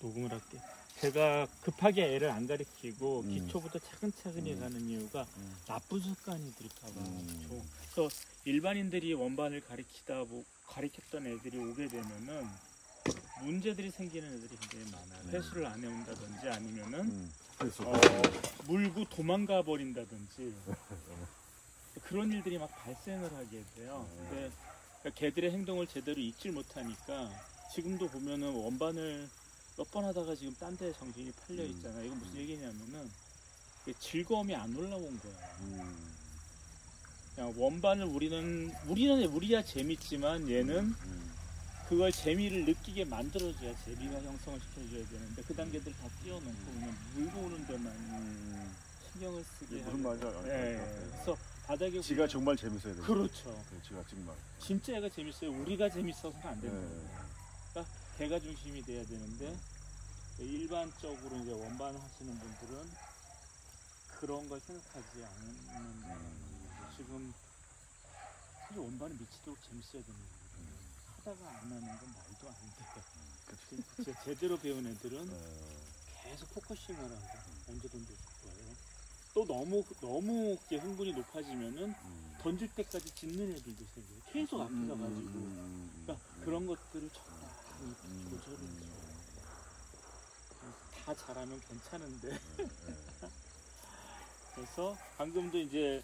녹음을 할게. 제가 급하게 애를 안 가르치고 음. 기초부터 차근차근히 음. 가는 이유가 음. 나쁜 습관이 들까봐. 음. 그래서 일반인들이 원반을 가르치다 뭐 가르쳤던 애들이 오게 되면은 문제들이 생기는 애들이 굉장히 많아요. 음. 회수를 안 해온다든지 아니면은 음. 어, 물고 도망가 버린다든지 그런 일들이 막 발생을 하게 돼요. 근데 개들의 행동을 제대로 읽질 못하니까 지금도 보면은 원반을 몇 번 하다가 지금 딴 데 정신이 팔려 있잖아요. 이건 무슨 얘기냐면은 이게 즐거움이 안 올라온 거예요. 음. 그냥 원반을 우리는 우리는 우리야 재밌지만 얘는 음. 그걸 재미를 느끼게 만들어줘야 재미가 형성을 시켜줘야 되는데 그 단계들 다 뛰어넘고 그냥 물고 오는 데만 음. 신경을 쓰게 무슨 말인지 알- 예, 예. 같아요. 그래서 바닥에 지가 정말 재밌어야 돼. 그렇죠. 지가 정말. 진짜 애가 재밌어요. 우리가 재밌어서는 안 네. 되는 거예요. 개가 중심이 돼야 되는데 일반적으로 이제 원반 하시는 분들은 그런 걸 생각하지 않는 음. 지금 사실 원반은 미치도록 재밌어야 되는 거예요. 하다가 안 하는 건 말도 안 돼. 그치. 진짜 제대로 배운 애들은 어. 계속 focusing을 하고 언제 던져줄 거예요. 또 너무 너무 흥분이 높아지면은 음. 던질 때까지 짖는 애들도 생겨요. 계속 앞에 가가지고. 음. 그러니까 그런 것들을 적당 히 음. 조절을 음. 해요. 다 잘하면 괜찮은데. 네. 그래서 방금도 이제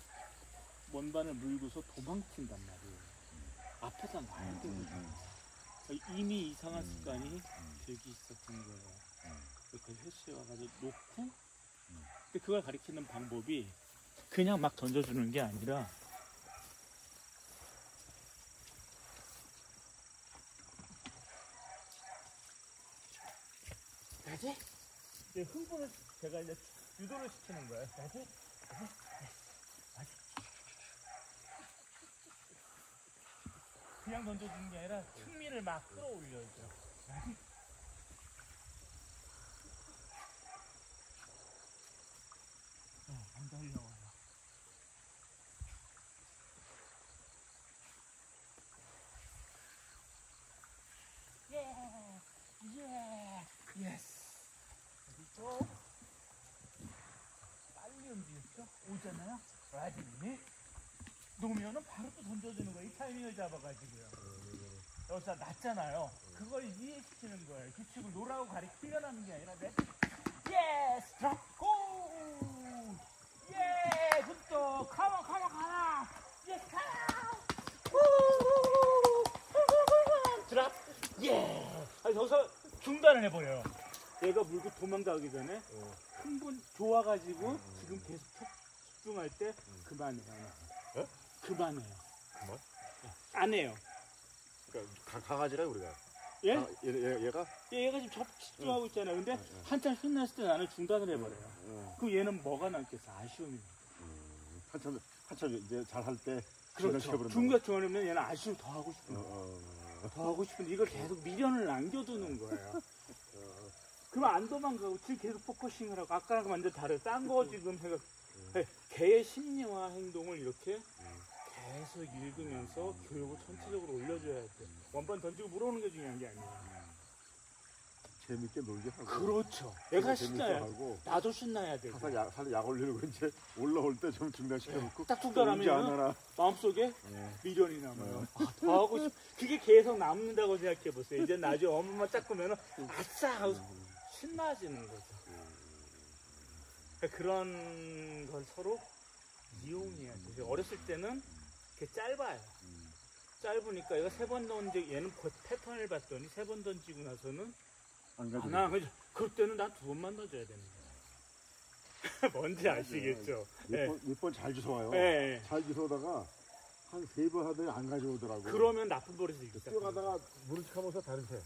원반을 물고서 도망친단 말이에요. 앞에다 놔야 음. 되거든요. 음. 이미 이상한 음. 습관이 음. 들기 있었던 거예요. 음. 이렇게 회수해 와가지고 놓고 근데 그걸 가리키는 방법이 그냥 막 던져주는 게 아니라 이제 흥분을 제가 이제 유도를 시키는 거예요. 그냥 던져주는 게 아니라 흥미를 막 끌어올려야죠. 뭐지? 어, 안 달려와요. 예, 예, 예스. 그리고 빨리 오잖아요? 라디니 놓으면은 바로 또 던져주는 거예요. 이 타이밍을 잡아가지고요. 여기서 낮잖아요. 그걸 이해시키는 거예요. 규칙을 노라고 가리키려는 게 아니라 내 예스 드랍 고 예! 굿도 가만 가만 가라 예스 가라 우! 드랍 예! 아니 여기서 중단을 해버려요 얘가 물고 도망가기 전에 흥분 좋아가지고 지금 계속 촉- 집중할 때 그만해요 예? 그만해요 그만? 예, 안 해요 그러니까 가- 강아지라 우리가. 예? 아, 얘, 얘, 얘가? 얘가 지금 접- 집중하고 있잖아요 근데. 한참 신났을 때 나는 중단을 해버려요 어. 그럼 얘는 뭐가 남겠어 아쉬움이 음. 한참 한참 이제 잘할 때 그렇죠. 중간 중간이면 얘는 아쉬움 더 하고 싶은 어, 거예요. 어, 더 하고 싶은데 이걸 계속 미련을 남겨두는 거예요. 어. 그럼 안 도망가고 지금 계속 focusing을 하고 아까랑 완전 다르. 딴거 지금 생각. 네, 개의 심리와 행동을 이렇게 계속 읽으면서 교육을 전체적으로 올려줘야 돼. 원반 던지고 물어오는 게 중요한 게 아니에요. 재밌게 놀게 하고. 그렇죠. 재밌게 신나야 돼. 하고. 나도 신나야 돼. 항상 약, 살약 올리고 이제 올라올 때 좀 중단시켜놓고. 딱 언제 안 중단하면 하나. 마음속에 네. 미련이 남아요. 아, 더 하고 싶. 그게 계속 남는다고 생각해 보세요. 이제 나중에 엄마 딱 보면은 아싸 하고 신나지는 거죠. 그러니까 그런 걸 서로 이용해야 돼요. 어렸을 때는 이렇게 짧아요. 음. 짧으니까 얘가 세 번 던지 얘는 그 패턴을 봤더니 세 번 던지고 나서는 안 가지. 안 하. 그죠? 그럴 때는 난 두 번만 던져야 되는 거예요. 뭔지 아시겠죠? 예. 몇번 잘 주워와요. 예. 잘 주워다가 한 세 번 하더니 안 가져오더라고. 그러면 나쁜 버릇이 있다. 뛰어가다가 무릎하면서 다른 새.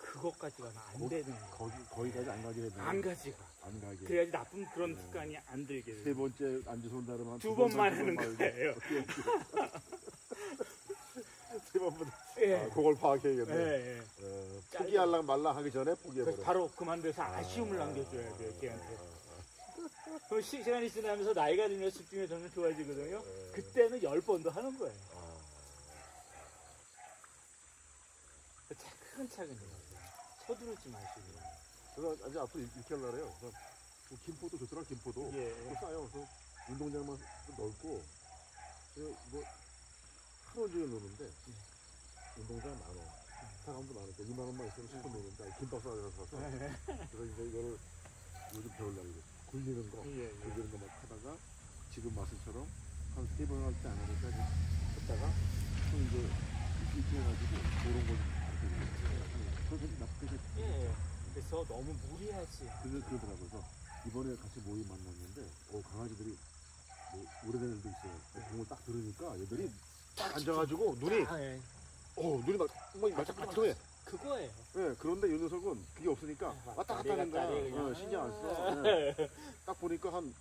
그것까지가 안 거- 되는 거예요. 거기 거기까지 안 가게 되면 안 가지가. 안 가게. 그래야지 나쁜 그런 네. 습관이 안 들게 세 돼요. 번째 안 주워온다 그러면 두두 번만 두 하는 거예요. 세 번보다 예. 아, 그걸 파악해야겠네. 예, 예. 어, 포기할랑 말랑 하기 전에 포기해버려. 그래서 바로 그만둬서 아쉬움을 남겨줘야 돼요, 걔한테. 그럼 시, 시간이 지나면서 나이가 들면서 집중이 점점 좋아지거든요. 네. 그때는 열 번도 하는 거예요. 아, 차근차근 해야 돼요. 서두르지 마시고. 그래서 이제 앞으로 이렇게 하려고 해요. 그래서 그 김포도 좋더라, 김포도. 예. 또 싸요. 그래서 운동장만 좀 넓고, 그 뭐, 하루 종일 노는데, 운동장 만 원. 사람도 많으니까 2만 원만 있으면 10분 노는데, 아니, 김밥 싸서 사서. 그래서 이제 이거를 요즘 배우려고 이래. 굴리는 거, 예, 예. 굴리는 거막 하다가, 지금 마술처럼 한 세 번 할 때 안 하니까 이제 했다가, 또 이제 이렇게 해가지고, 그런 거좀 가르쳐주고. 그래서 나쁘게 예. 그래서 너무 무리하지. 그게 그러더라고요. 이번에 같이 모임 만났는데, 어, 강아지들이 뭐 오래된 애들도 있어요. 공을 딱 들으니까 얘들이 딱 앉아가지고 눈이, 아, 예. 어, 눈이 막, 막 말짝말짝해. 그거예요. 예, 그런데 이 녀석은 그게 없으니까 왔다 갔다 하는 거야. 다리 그냥. 어, 신경 안 써. 예. 딱 보니까 한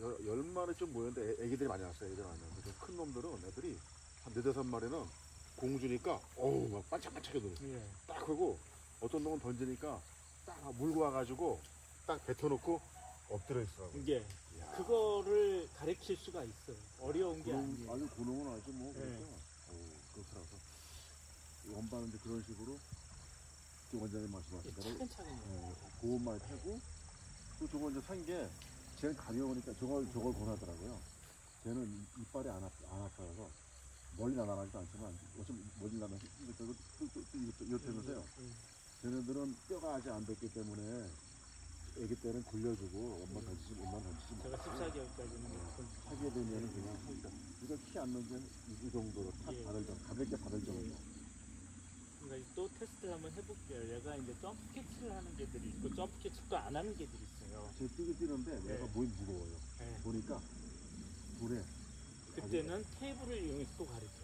열, 열 마리 좀 모였는데 애, 애기들이 많이 왔어요. 애들 많이 왔는데 좀큰 놈들은 애들이 한 네다섯 마리는 공 주니까 어우 막 반짝반짝해 눈이. 예. 딱 하고 어떤 놈은 던지니까 딱 물고 와가지고 딱 뱉어놓고 엎드려 있더라고. 이게 그거를 가르칠 수가 있어요. 어려운 게 아니에요. 아주 고농은 아주 뭐 네. 그래서 어, 그렇더라고. 이제 그런 식으로 그 원장님 말씀하신 대로 차근차근. 어, 고온만 타고 또 저거 이제 산 게 쟤는 가벼우니까 저걸 저걸 권하더라고요. 쟤는 이- 이빨이 안, 아파, 안 아파서 멀리 날아가지도 않지만 어쩜 멀리 나면 이것도 이것도 이렇다면서요. 음. 쟤네들은 뼈가 아직 안 뱄기 때문에 아기 때는 굴려주고 엄마 던지지 엄마 던지지 제가 말고 14개월까지는 하게 되면은 그냥 하니까 이거 키안 넣으면 이, 이 정도로 탁 예. 받을 정도 가볍게 받을 정도 그러니까 또 테스트를 한번 해볼게요. 얘가 이제 점프 캐치를 하는 개들이 있고 점프 캐치도 안 하는 개들이 있어요. 제 뛰기 뛰는데 얘가 네. 몸이 무거워요 예. 보니까 돌에 그때는 테이블을 이용해서 또 가르쳐요.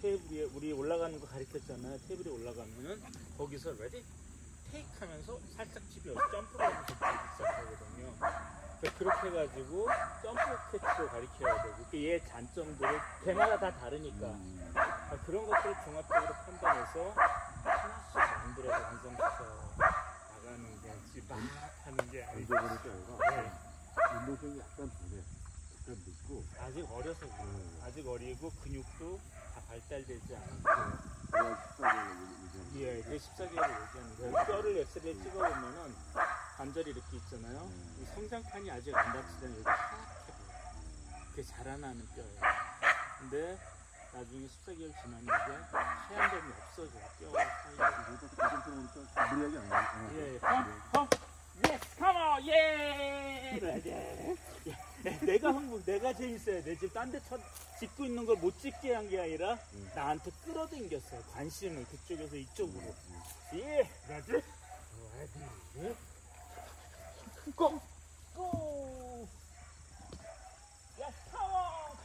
테이블 위에 우리 올라가는 거 가르쳤잖아요. 테이블에 올라가면은 거기서 ready 테이크 하면서 살짝 집어서 점프를 하면서 시작하거든요. 그렇게 해가지고 점프 캐치도 가르쳐야 되고 그얘 장점들을 개마다 다 다르니까 음, 아, 그런 것들을 종합적으로 판단해서 하나씩 만들어서 완성시켜 나가는 거지 막 하는 게 아니고 네. 운동성이 약간 두래 약간 늦고 아직 어려서 그래요. 음. 아직 어리고 근육도 다 발달되지 않고 얘기하는 예, 그 14개월을 얘기하는 거예요. 뼈를 엑스레이 찍어보면은 관절이 이렇게 있잖아요. 음. 이 성장판이 아직 안 닫히잖아요. 여기 하얗게 보여요. 그게 자라나는 뼈예요. 근데 나중에 14개월 지나면 이게 하얀 점이 없어져. 뼈 사이에. 무리하게 안 가. 예, come, come, yes, come on, 예! 예. 예, 내가 흥분, 내가 재밌어야 돼. 지금 딴 데 짓고 있는 걸못 찍게 한 게 아니라 음. 나한테 끌어당겼어요. 관심을 그쪽에서 이쪽으로. 예, ready? ready? go! go! yes, come on!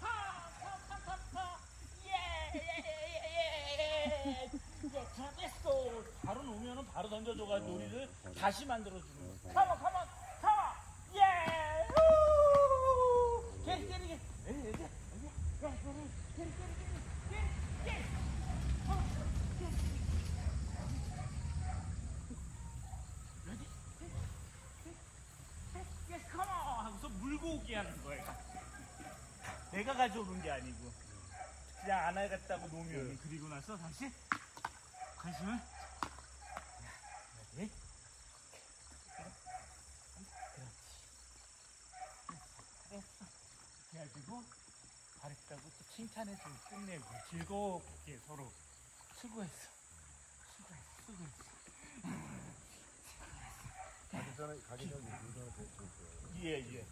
come, come, come, come, come! 예, 예, 예, 예, 예! 예, 잘했어. 바로 놓으면은 바로 던져줘가지고 어, 우리를 바로. 다시 만들어주는 어, 거야. 바로. come on, come on, come on! 예! yes, come on! 하고서 물고 오게 하는 거야. 내가 가져오는 게 아니고. 그냥 안 하겠다고 놓으면 그리고 나서 다시 관심을 ready? 그렇지. 그래가지고 잘했다고 또 칭찬해주고 끝내고 즐겁게 서로 수고했어. 수고했어. 수고했어. 가기 전에 가기 전에 운동을 됐을 예, 예.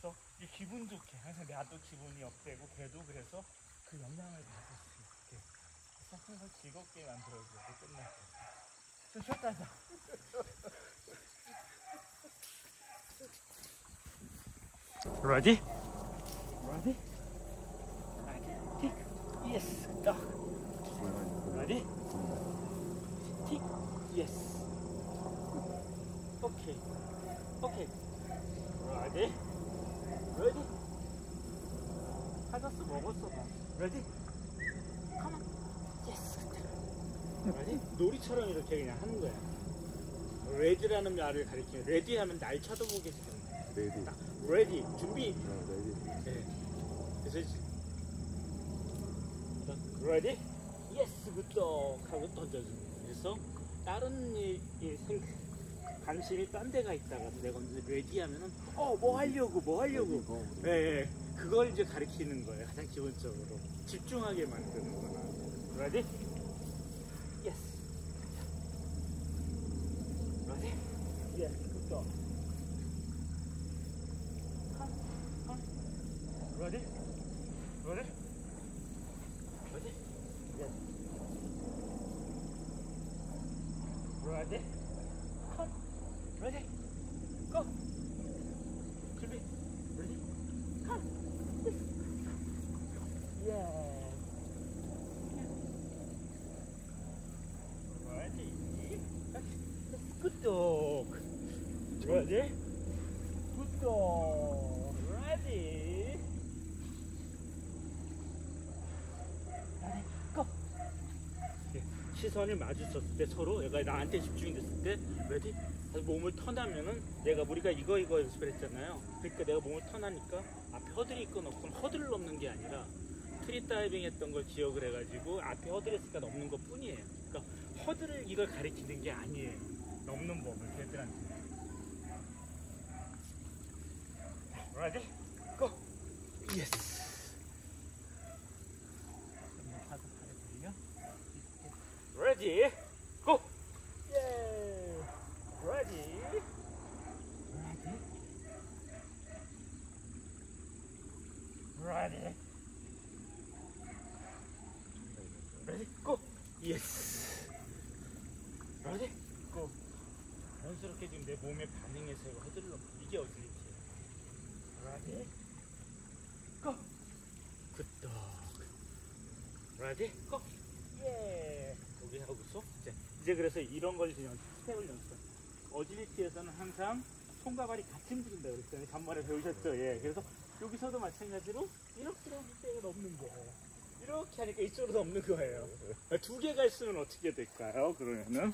그래서 기분 좋게 항상 나도 기분이 up되고 걔도 그래서 그 영향을 받을 수 있게 그래서 항상 즐겁게 만들어주고 끝났어. 좀 쉬었다 하자. Ready? Ready? Tick. Yes. Go. Ready? Tick. Yes. Okay. Okay. Ready? Ready? 찾았어 먹었어 나. Ready? Come on. Yes. Ready? 놀이처럼 이렇게 그냥 하는 거야. ready라는 말을 가리키는 ready 하면 날 쳐다보게 되는 거야. ready. 딱 ready 준비. 어, ready. 네. 그래서 ready? yes good dog 하고 던져주고 그래서 다른 일, 일 생, 관심이 딴 데가 있다가 내가 언제 ready 하면은 어 뭐 하려고 뭐 하려고 어. 예, 예. 그걸 이제 가리키는 거예요 가장 기본적으로 집중하게 만드는 거나 ready? yes ready? yes good go come come ready? ready? ready? yes ready? come ready? go 준비 ready? come yeah ready? good dog dog ready? ready? go 시선을 마주쳤을 때 서로 얘가 나한테 집중이 됐을 때 ready? 몸을 턴하면은 내가 우리가 이거 이거 연습을 했잖아요 그러니까 내가 몸을 턴하니까 앞에 허들이 있건 없건 허들을 넘는 게 아니라 트리 다이빙 했던 걸 기억을 해가지고 앞에 허들이 있으니까 넘는 것 뿐이에요 그러니까 허들을 이걸 가리키는 게 아니에요 넘는 법을 걔들한테 go! 예스 Ready? Go! Yay! Ready? Ready? Ready? Ready? Go! Yes! Ready? Go! 자연스럽게 지금 내 몸의 반응에서 이거 허들러 이게 어질리티예요. Ready? Go! Good dog. Ready? Go! 예. 여기 하고서 이제, 이제 그래서 이런 걸 연습, 스텝을 연습. 어질리티에서는 항상 손과 발이 같이 움직인다 그랬잖아요. 간만에 배우셨죠? 예. 그래서 여기서도 마찬가지로 이렇게 이때가 넘는 거예요. 이렇게 하니까 이쪽으로 넘는 거예요. 두 개가 있으면 어떻게 될까요? 그러면은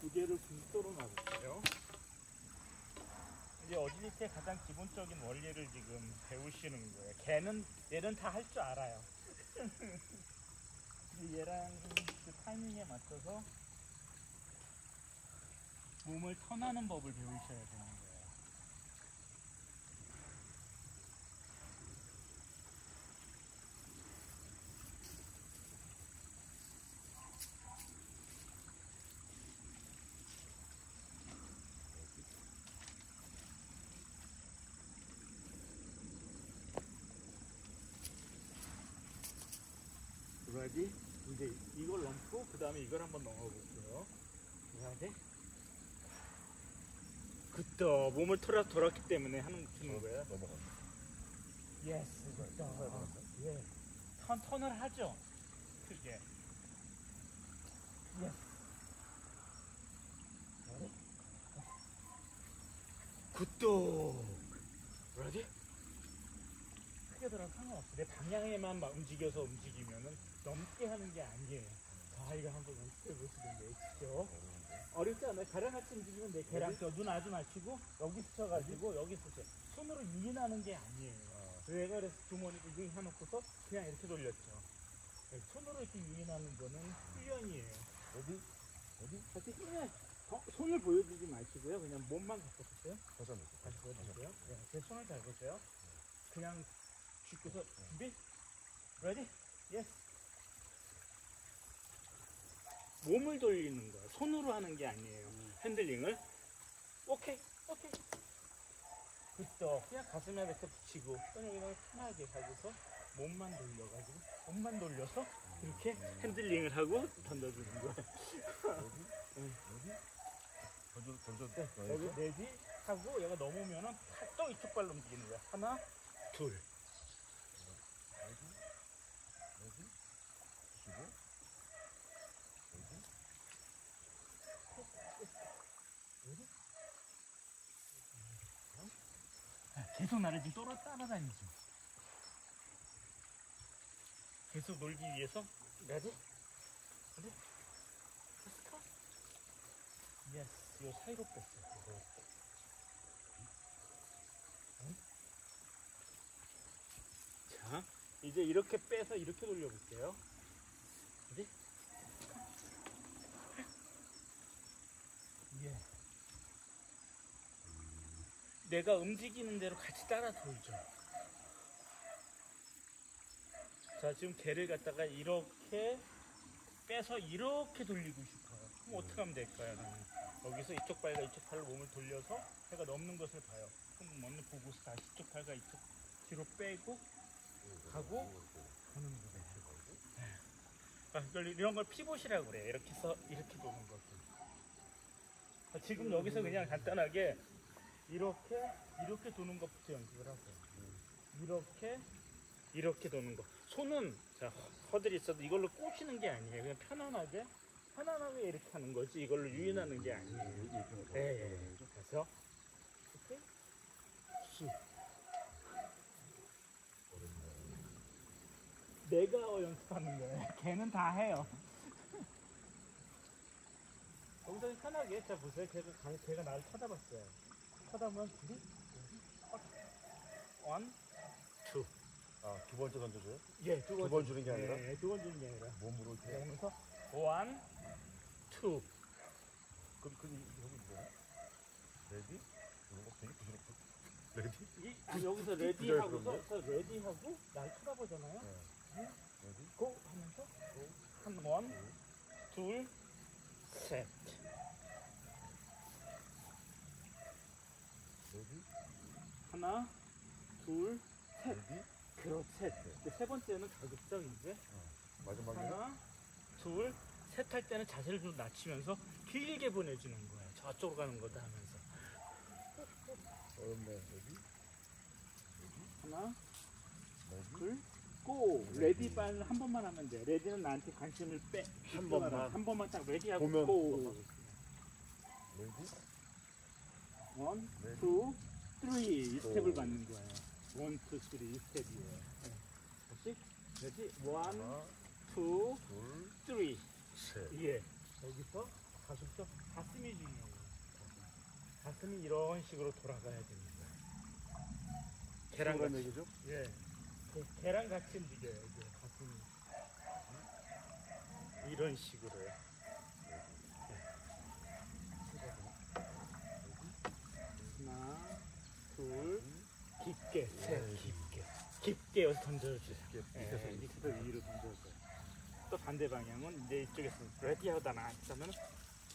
두 개를 분도로 놔볼게요. 이제 어질리티의 가장 기본적인 원리를 지금 배우시는 거예요. 걔는 얘는 다 할 줄 알아요. 얘랑 그 타이밍에 맞춰서 몸을 턴하는 법을 배우셔야 되는 거예요. 그래야지 이제 이걸 넘고 그 다음에 이걸 한번 넘어 볼게요. 그래야지. 그쵸 몸을 털어 돌았기 때문에 하는 주는 거예요. 넘어가. yes 그쵸. 예. 턴 턴을 하죠. 크게. yes. good dog. ready? 크게 들어 상관없어. 내 방향에만 막 움직여서 움직이면은 넘게 하는 게 아니에요. 자, 이거 한번 연습해 보시는 게 있죠. 어렵지 않아요. 가랑 같이 움직이면 돼. 걔랑 저눈 아주 맞추고 여기 스쳐가지고 여기 스쳐. 손으로 유인하는 게 아니에요. 내가 그래서 주머니를 유인 해놓고서 그냥 이렇게 돌렸죠. 네, 손으로 이렇게 유인하는 거는 훈련이에요. 어디? 어디? 다시 힘에 어, 손을 보여주지 마시고요. 그냥 몸만 갖고 보세요. 번. 다시 보여주세요. 네, 제 손을 잘 보세요. 그냥 쥐고서 준비? ready? yes. 몸을 돌리는 거예요. 손으로 하는 게 아니에요. 핸들링을. 오케이, 오케이. 그쵸. 그냥 가슴에 이렇게 붙이고, 여기다가 편하게 가지고 몸만 돌려가지고, 몸만 돌려서 이렇게 핸들링을 하고 던져주는 거예요. 던져, 던져. 네, 여기 내지 하고 얘가 넘으면은 또 이쪽 발로 움직이는 거야. 하나, 둘. 계속 나를 지금 따라, 따라다니죠. 계속 놀기 위해서 ready? ready? 스톱? yes, 요 사이로 뺐어요. 그거. 응? 이제 이렇게 빼서 이렇게 돌려볼게요. ready? 예. 내가 움직이는 대로 같이 따라 돌죠. 자, 지금 개를 갖다가 이렇게 빼서 이렇게 돌리고 싶어요. 그럼 어떻게 하면 될까요? 나는? 여기서 이쪽 발과 이쪽 팔로 몸을 돌려서 해가 넘는 것을 봐요. 그럼 먼저 보고서 다시 이쪽 팔과 이쪽 뒤로 빼고 가고 보는 거예요. 아, 이걸 이런 걸 피봇이라고 그래. 이렇게 해서 이렇게 도는 거. 아, 지금 여기서 그냥 간단하게 이렇게 이렇게 도는 것부터 연습을 하세요. 이렇게 이렇게 도는 거. 손은 자 허들이 있어도 이걸로 꼬시는 게 아니에요. 그냥 편안하게 편안하게 이렇게 하는 거지. 이걸로 유인하는 게 아니에요. 예, 예. 그래서 이렇게 쑥. 내가 연습하는 거예요. 걔는 다 해요. 여기서 편하게 자 보세요. 걔가 가- 걔가 나를 쳐다봤어요. 쳐다보면 둘이 one, two. 아, 두 번째 던져줘요? 예, 두 번, 번 주는 게 아니라? 예, 두번 주는 게 아니라. 몸으로 이렇게. 그러면서 one, two. 그, 그, 여기 뭐야? ready? 이런 거 되게 부드럽고. ready? 이, 아, 여기서 네, ready 하고서 그럼요. 저 ready 하고 날 쳐다보잖아요. 네. ready? go 하면서 한 one, 둘, 셋. ready? 하나, 둘, ready? 그렇지. 근데 세 번째는 가급적 이제 마지막에는? 하나, 둘, 셋 할 때는 자세를 좀 낮추면서 길게 보내주는 거예요. 저쪽으로 가는 거다 하면서 어렵네. ready? 하나, Ready? 둘, go. Ready 빨한 번만 하면 돼. Ready는 나한테 관심을 빼. 한 번만. 한 번만 딱 ready하고 보면. Go. Ready? One, ready? Two, three 이 스텝을 오. 받는 거예요. One, two, three 이 스텝이에요. 하나, two, 둘, three 셋. 예. 여기서 가슴쪽 가슴이 중요해요. 가슴이 이런 식으로 돌아가야 됩니다. 계란 계란 같이. 얘기죠? 예. 그 계란 같이 움직여요. 이제 가슴이. 이런 식으로요. 하나, 둘, 깊게, 셋, 깊게. 깊게 여기서 던져주세요. 이렇게 예, 밑에서 밑에서 위로 던져서. 또 반대 방향은 이제 이쪽에서 ready 하다 나가면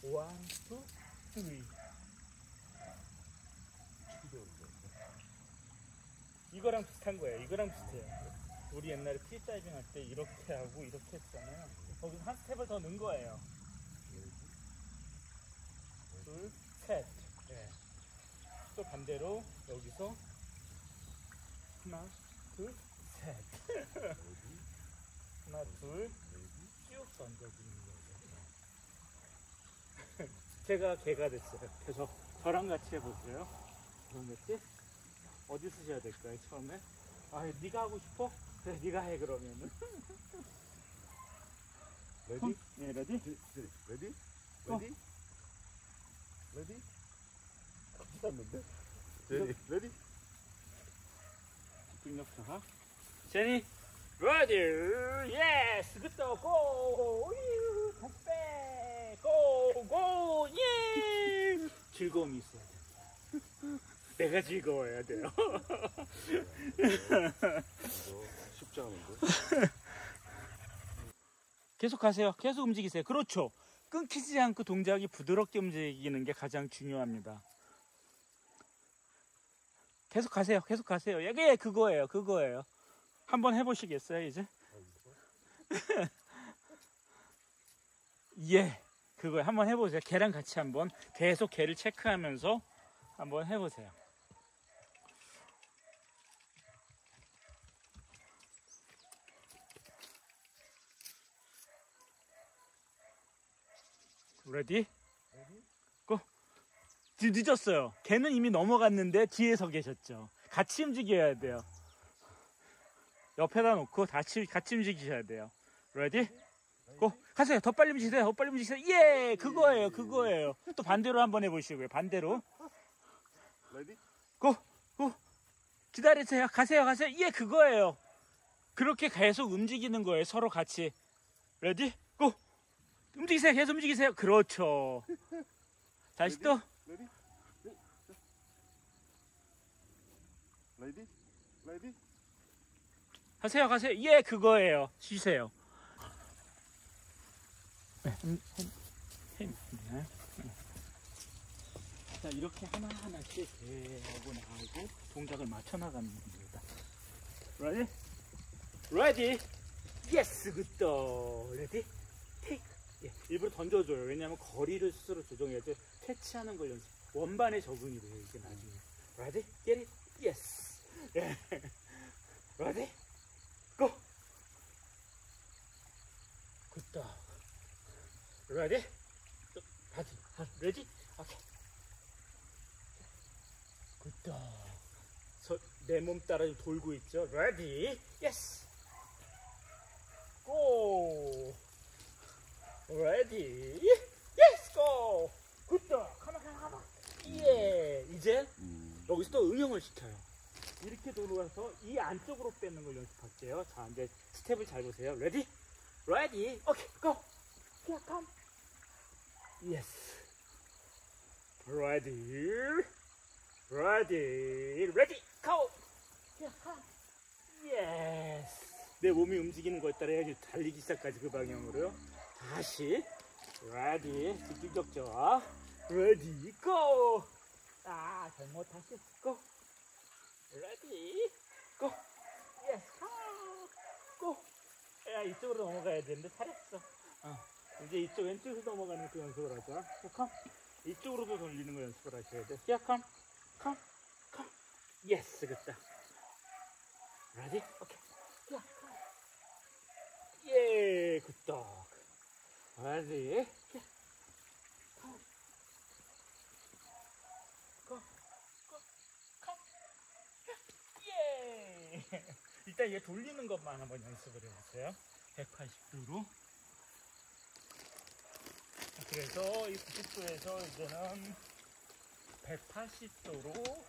one, two, three. 이거랑 비슷한 거예요. 이거랑 비슷해요. 우리 옛날에 프리다이빙 할 때 이렇게 하고 이렇게 했잖아요. 거기서 한 스텝을 더 넣은 거예요. 둘, 셋. 예. 또 반대로 여기서 하나, 둘, 셋. 하나, 둘, 쭉 던져주는 거죠. 제가 개가 됐어요. 그래서 저랑 같이 해볼게요. 그럼 됐지? 어디 쓰셔야 될까요, 처음에? 아, 네가 하고 싶어? 그래, 네가 해, 그러면은. Ready? 네, ready? Ready? 어. Ready? Ready? 하지 않는데? Ready? Ready? 집중력 자. 제니, ready! Yes! Good dog! 유! 다시 빼! 고! 고! 예! 즐거움이 있어야 돼. 내가 즐거워야 돼요. 쉽지 않은데? 계속 하세요. 계속 움직이세요. 그렇죠. 끊기지 않고 동작이 부드럽게 움직이는 게 가장 중요합니다. 계속 가세요. 계속 가세요. 이게 그거예요. 그거예요. 한번 해보시겠어요, 이제? 예. 그거예요. 한번 해보세요. 걔랑 같이 한번 계속 걔를 체크하면서 한번 해보세요. Ready? 늦었어요. 걔는 이미 넘어갔는데 뒤에 서 계셨죠. 같이 움직여야 돼요. 옆에다 놓고 같이, 같이 움직이셔야 돼요. Ready? Go! 가세요. 더 빨리 움직이세요. 더 빨리 움직이세요. 예! 그거예요. 그거예요. 또 반대로 한번 해보시고요. 반대로. Ready? Go! Go! 기다리세요. 가세요. 가세요. 예! 그거예요. 그렇게 계속 움직이는 거예요. 서로 같이. Ready? Go! 움직이세요. 계속 움직이세요. 그렇죠. 다시 또. Ready? Ready? Ready? 하세요, 가세요. 예, 그거예요. 쉬세요. 자, 이렇게 하나하나씩 대하고 나하고 동작을 맞춰 나가는 겁니다. Ready? Ready? Yes, good. Ready? Take. 예, 일부러 던져줘요. 왜냐하면 거리를 스스로 조정해야지 캐치하는 걸 연습. 원반에 적응이 돼요, 이게 나중에. Ready? Get it? Yes. 예. Ready? Go. Dog. Ready? 다시. Ready? Okay. Good dog. 내몸 따라 좀 돌고 있죠. Ready? Yes. Go. Ready? Yes, go. Good dog. Come on, come on, come 예. 이제 음. 여기서 또 응용을 시켜요. 이렇게 돌아서 이 안쪽으로 빼는 걸 연습할게요. 자, 이제 스텝을 잘 보세요. Ready? Ready? 오케이, go! Here, come. Yes. Ready? Ready? Ready? Go! Here, come. Yes. 내 몸이 움직이는 거에 따라 해야지 달리기 시작까지 그 방향으로요. 다시. Ready? 집중적죠. Ready? Go! 아, 잘못 다시. Go! Ready? Go! Yes! Go! 야, 이쪽으로 넘어가야 되는데 잘했어. 어. 이제 이쪽 왼쪽에서 넘어가는 그 연습을 하자. 자, come. 이쪽으로도 돌리는 거 연습을 하셔야 돼. Come. Come. Come. Yes, 됐다. Ready? Okay. Here, come. 예, 굿떡. Ready? Here. Come. Go. Go. Come. 예. 일단 얘 돌리는 것만 한번 연습을 해보세요. 180도로. 그래서 이 90도에서 이제는 180도로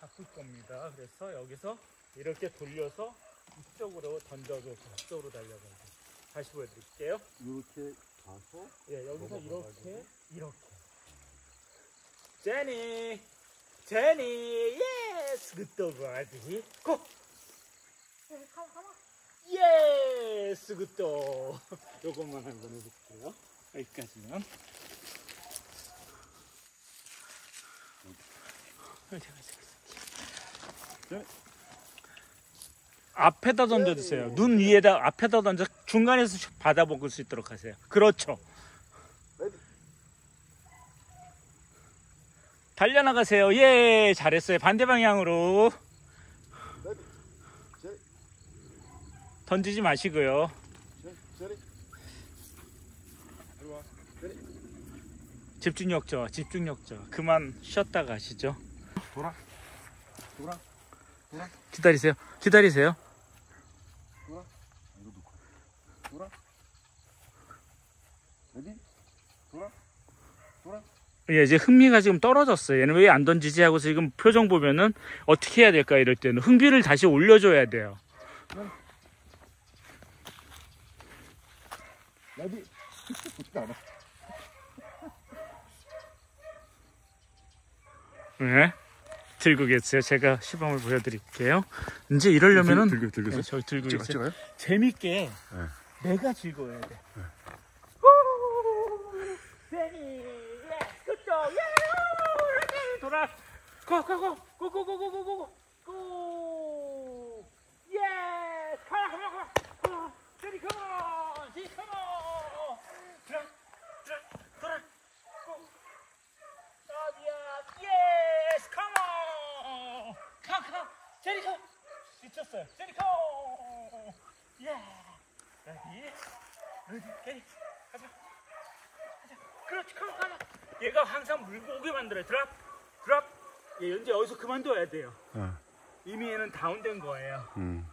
바꿀 겁니다. 그래서 여기서 이렇게 돌려서 이쪽으로 던져줘서 이쪽으로 달려가고 다시 보여드릴게요. 이렇게 가서 예, 여기서 이렇게. 이렇게. 제니, 제니, yes, good dog 알지? Go. Yes, good dog. 요것만 한번 해볼게요. 여기까지는. 네. 앞에다 던져주세요. 눈 위에다 앞에다 던져 중간에서 슉 받아 먹을 수 있도록 하세요. 그렇죠. Ready? 달려나가세요. 예, 잘했어요. 반대 방향으로 던지지 마시고요. 제, 제리? 이리 와. 제리? 집중력 저, 집중력 저. 그만 쉬었다 가시죠. 돌아. 돌아. 기다리세요. 기다리세요. 돌아. 이거 놓고. 돌아. Ready? 돌아. 돌아. 예, 이제 흥미가 지금 떨어졌어요. 얘는 왜 안 던지지 하고 지금 표정 보면은 어떻게 해야 될까 이럴 때는 흥미를 다시 올려줘야 돼요. 알아? 네. 들고 계세요. 제가 시범을 보여드릴게요. 이제 이러려면은 들고 들고 네, 저기 들고 계세요. 재밌게 네. 내가 즐거워야 돼. 세니, 예, 그쪽, 예, 이렇게 돌아. 고, 예, 가라, 가라, 가라. 세니, 컴온, 세니, 컴온. 예. 얘가 항상 물고 오게 만들어요. 드랍, 얘 이제 여기서 그만둬야 돼요. 어. 이미 얘는 다운된 거예요. 음.